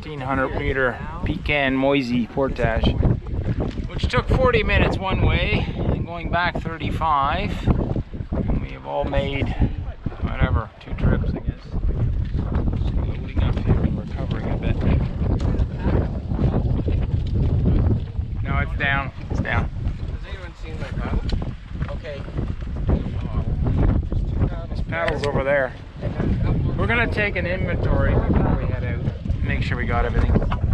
1500 meter Pekans Moisie portage, which took 40 minutes one way and going back 35. And we have all made whatever two trips, I guess. Just loading up here and recovering a bit. No, it's down. It's down. Has anyone seen my paddle? Okay. Paddle's over there. We're gonna take an inventory before we head out. Make sure we got everything.